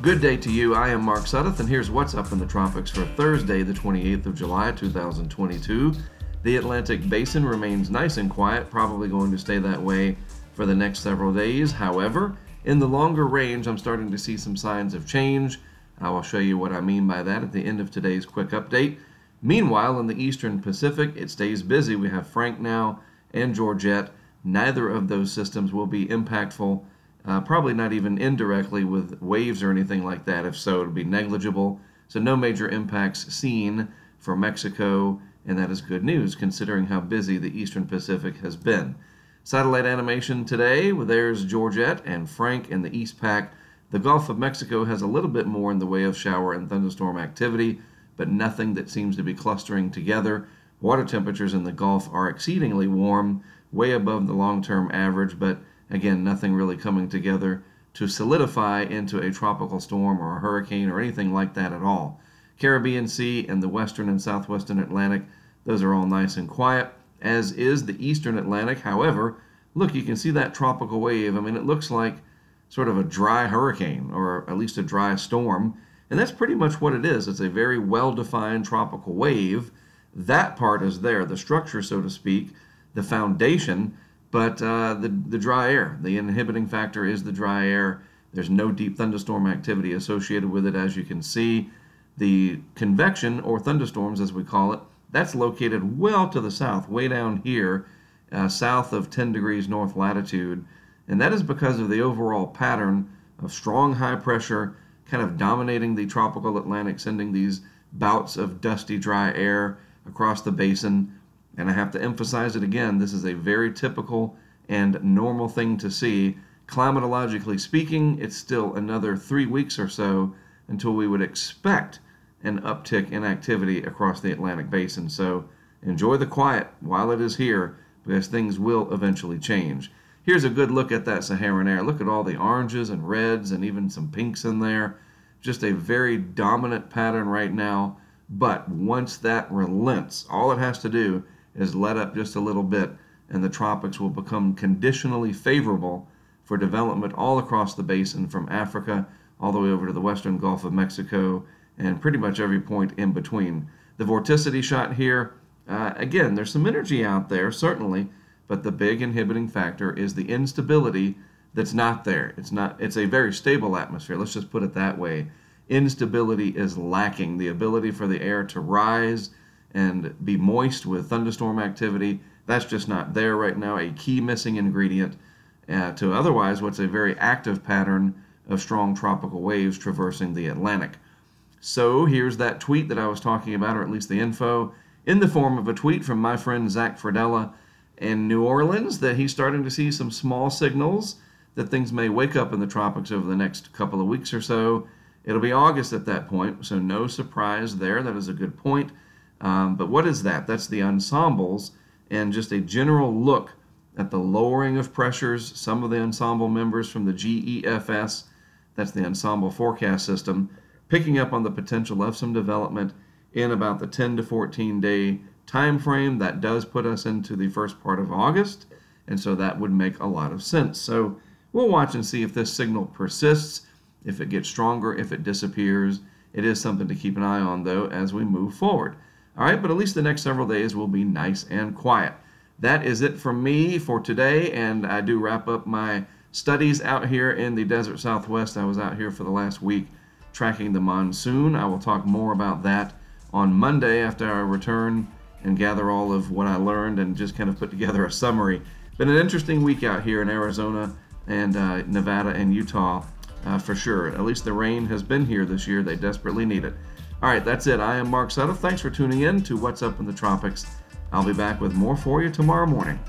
Good day to you. I am Mark Sudduth, and here's what's up in the tropics for Thursday, the 28th of July, 2022. The Atlantic basin remains nice and quiet, probably going to stay that way for the next several days. However, in the longer range, I'm starting to see some signs of change. I will show you what I mean by that at the end of today's quick update. Meanwhile, in the eastern Pacific, it stays busy. We have Frank now and Georgette. Neither of those systems will be impactful uh, probably not even indirectly with waves or anything like that. If so, it would be negligible. So no major impacts seen for Mexico, and that is good news considering how busy the Eastern Pacific has been. Satellite animation today, well, there's Georgette and Frank in the East Pac. The Gulf of Mexico has a little bit more in the way of shower and thunderstorm activity, but nothing that seems to be clustering together. Water temperatures in the Gulf are exceedingly warm, way above the long term average, but Again, nothing really coming together to solidify into a tropical storm or a hurricane or anything like that at all. Caribbean Sea and the western and southwestern Atlantic, those are all nice and quiet, as is the eastern Atlantic. However, look, you can see that tropical wave. I mean, it looks like sort of a dry hurricane or at least a dry storm. And that's pretty much what it is. It's a very well defined tropical wave. That part is there, the structure, so to speak, the foundation but uh, the, the dry air, the inhibiting factor is the dry air. There's no deep thunderstorm activity associated with it, as you can see. The convection, or thunderstorms as we call it, that's located well to the south, way down here, uh, south of 10 degrees north latitude. And that is because of the overall pattern of strong high pressure kind of dominating the tropical Atlantic, sending these bouts of dusty dry air across the basin and I have to emphasize it again, this is a very typical and normal thing to see. Climatologically speaking, it's still another three weeks or so until we would expect an uptick in activity across the Atlantic basin. So enjoy the quiet while it is here because things will eventually change. Here's a good look at that Saharan air. Look at all the oranges and reds and even some pinks in there. Just a very dominant pattern right now. But once that relents, all it has to do is let up just a little bit, and the tropics will become conditionally favorable for development all across the basin from Africa all the way over to the western Gulf of Mexico and pretty much every point in between. The vorticity shot here, uh, again, there's some energy out there, certainly, but the big inhibiting factor is the instability that's not there. It's not. It's a very stable atmosphere. Let's just put it that way. Instability is lacking. The ability for the air to rise and be moist with thunderstorm activity. That's just not there right now, a key missing ingredient uh, to otherwise what's a very active pattern of strong tropical waves traversing the Atlantic. So here's that tweet that I was talking about, or at least the info, in the form of a tweet from my friend Zach Fradella in New Orleans that he's starting to see some small signals that things may wake up in the tropics over the next couple of weeks or so. It'll be August at that point, so no surprise there. That is a good point. Um, but what is that? That's the ensembles and just a general look at the lowering of pressures. Some of the ensemble members from the GEFS, that's the ensemble forecast system, picking up on the potential of some development in about the 10 to 14 day time frame. That does put us into the first part of August, and so that would make a lot of sense. So we'll watch and see if this signal persists, if it gets stronger, if it disappears. It is something to keep an eye on, though, as we move forward. All right, but at least the next several days will be nice and quiet. That is it from me for today, and I do wrap up my studies out here in the desert southwest. I was out here for the last week tracking the monsoon. I will talk more about that on Monday after I return and gather all of what I learned and just kind of put together a summary. Been an interesting week out here in Arizona and uh, Nevada and Utah uh, for sure. At least the rain has been here this year. They desperately need it. All right, that's it. I am Mark Sudduth. Thanks for tuning in to What's Up in the Tropics. I'll be back with more for you tomorrow morning.